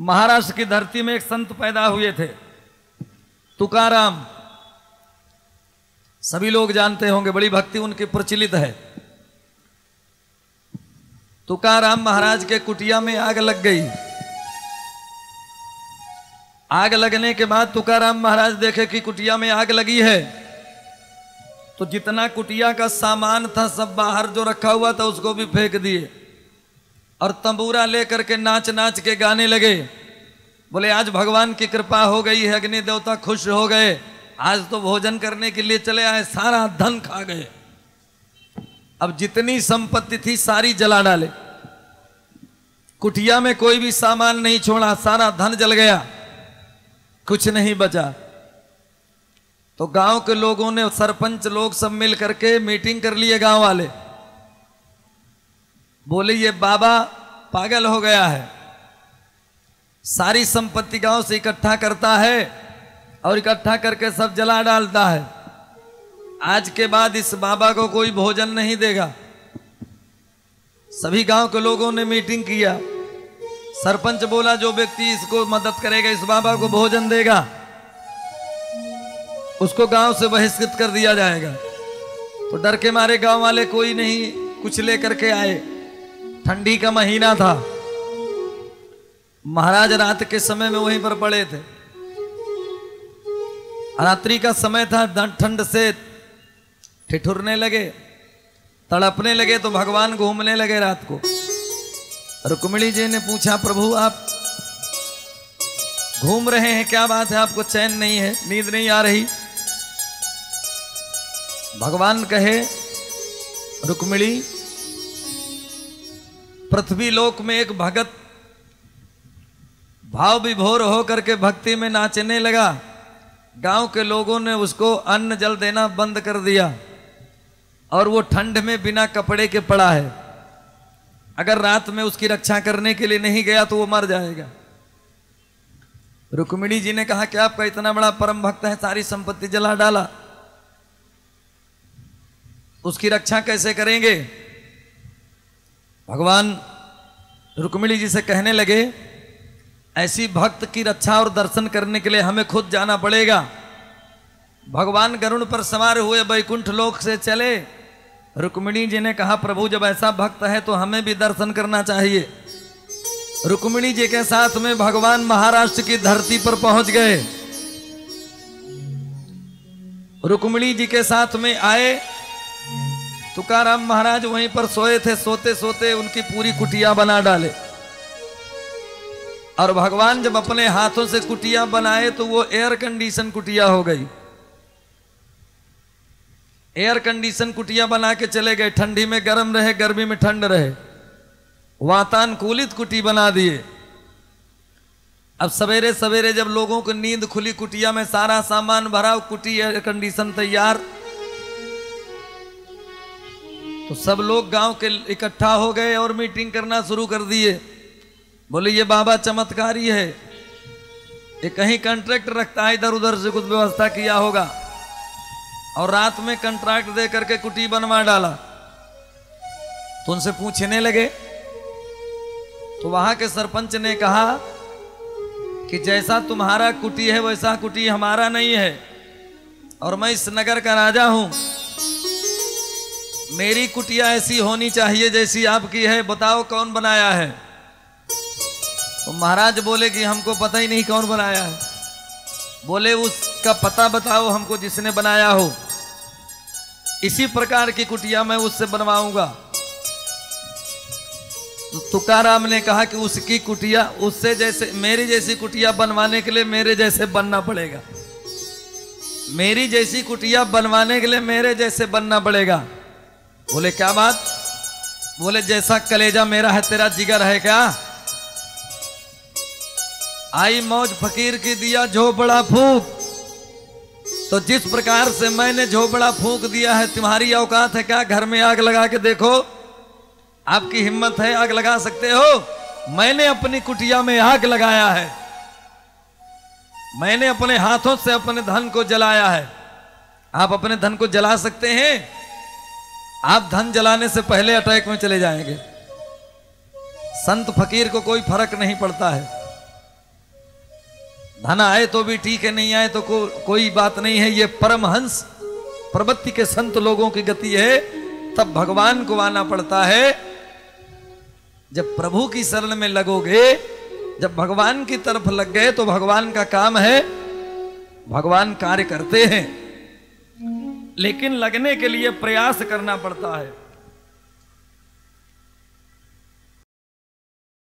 महाराष्ट्र की धरती में एक संत पैदा हुए थे। तुकाराम। सभी लोग जानते होंगे, बड़ी भक्ति उनकी प्रचलित है। तुकाराम महाराज के कुटिया में आग लग गई। आग लगने के बाद तुकाराम महाराज देखे कि कुटिया में आग लगी है। तो जितना कुटिया का सामान था, सब बाहर जो रखा हुआ था, उसको भी फेंक दिए। और तंबूरा लेकर के नाच नाच के गाने लगे। बोले, आज भगवान की कृपा हो गई है, अग्नि देवता खुश हो गए। आज तो भोजन करने के लिए चले आए, सारा धन खा गए। अब जितनी संपत्ति थी, सारी जला डाले। कुटिया में कोई भी सामान नहीं छोड़ा, सारा धन जल गया। कुछ नहीं बचा। तो गाँव के लोगों ने, सरपंच लोग सब मिल करके मीटिंग कर लिए गाँव वाले। बोले ये बाबा, पागल हो गया है। सारी संपत्ति गाँव से इकट्ठा करता है और इकट्ठा करके सब जला डालता है। आज के बाद इस बाबा को कोई भोजन नहीं देगा। सभी गाँव के लोगों ने मीटिंग किया। सरपंच बोला, जो व्यक्ति इसको मदद करेगा, इस बाबा को भोजन देगा, उसको गाँव से बहिष्कृत कर दिया जाएगा। तो डर के मारे गाँव वाले कोई नहीं, कुछ लेकर के आए। ठंडी का महीना था। महाराज रात के समय में वहीं पर पड़े थे। रात्रि का समय था ठंड से ठिठुरने लगे, तड़पने लगे तो भगवान घूमने लगे रात को। रुक्मिणी जी ने पूछा, प्रभु, आप घूम रहे हैं, क्या बात है? आपको चैन नहीं है, नींद नहीं आ रही? भगवान कहे, रुक्मिणी पृथ्वी लोक में एक भगत भाव विभोर होकर के भक्ति में नाचने लगा। गाँव के लोगों ने उसको अन्न जल देना बंद कर दिया और वो ठंड में बिना कपड़े के पड़ा है। अगर रात में उसकी रक्षा करने के लिए नहीं गया तो वो मर जाएगा। रुक्मिणी जी ने कहा कि आपका इतना बड़ा परम भक्त है, सारी संपत्ति जला डाला। उसकी रक्षा कैसे करेंगे? भगवान रुक्मिणी जी से कहने लगे, ऐसी भक्त की रक्षा और दर्शन करने के लिए हमें खुद जाना पड़ेगा। भगवान गरुण पर सवार हुए बैकुंठ लोक से चले। रुक्मिणी जी ने कहा, प्रभु, जब ऐसा भक्त है तो हमें भी दर्शन करना चाहिए। रुक्मिणी जी के साथ में भगवान महाराष्ट्र की धरती पर पहुँच गए। रुक्मिणी जी के साथ में आए। तुकाराम महाराज वहीं पर सोए थे, सोते सोते उनकी पूरी कुटिया बना डाले। और भगवान जब अपने हाथों से कुटिया बनाए तो वो एयर कंडीशन कुटिया हो गई। एयर कंडीशन कुटिया बना के चले गए, ठंडी में गर्म रहे, गर्मी में ठंड रहे। वातानुकूलित कुटी बना दिए। अब सवेरे सवेरे जब लोगों को नींद खुली, कुटिया में सारा सामान भरा, कुटी एयर कंडीशन तैयार तो सब लोग गाँव के इकट्ठा हो गए और मीटिंग करना शुरू कर दिए। बोले, ये बाबा चमत्कारी है। ये कहीं कंट्रैक्ट रखता है इधर उधर से कुछ व्यवस्था किया होगा। और रात में कंट्रैक्ट दे करके कुटी बनवा डाला। तो उनसे पूछने लगे। तो वहाँ के सरपंच ने कहा कि, जैसा तुम्हारा कुटी है, वैसा कुटी हमारा नहीं है। और मैं इस नगर का राजा हूँ। मेरी कुटिया ऐसी होनी चाहिए जैसी आपकी है। बताओ कौन बनाया है? तो महाराज बोले कि हमको पता ही नहीं कौन बनाया है। बोले, उसका पता बताओ हमको जिसने बनाया हो। इसी प्रकार की कुटिया मैं उससे बनवाऊँगा। तो तुकाराम ने कहा कि उसकी कुटिया, उससे जैसे, मेरी जैसी कुटिया बनवाने के लिए मेरे जैसे बनना पड़ेगा। मेरी जैसी कुटिया बनवाने के लिए मेरे जैसे बनना पड़ेगा। बोले, क्या बात? बोले, जैसा कलेजा मेरा है, तेरा जिगर है क्या? आई मौज फकीर की दिया झोपड़ा फूक। तो जिस प्रकार से मैंने झोपड़ा फूक दिया है, तुम्हारी औकात है क्या? घर में आग लगा के देखो। आपकी हिम्मत है, आग लगा सकते हो। मैंने अपनी कुटिया में आग लगाया है। मैंने अपने हाथों से अपने धन को जलाया है। आप अपने धन को जला सकते हैं। आप धन जलाने से पहले अटैक में चले जाएँगे। संत फकीर को कोई फ़र्क नहीं पड़ता है। धन आए तो भी ठीक है नहीं आए तो को, कोई बात नहीं है। ये परमहंस प्रवृत्ति के संत लोगों की गति है। तब भगवान को आना पड़ता है। जब प्रभु की शरण में लगोगे जब भगवान की तरफ़ लग गए तो भगवान का काम है भगवान कार्य करते हैं। लेकिन लगने के लिए प्रयास करना पड़ता है।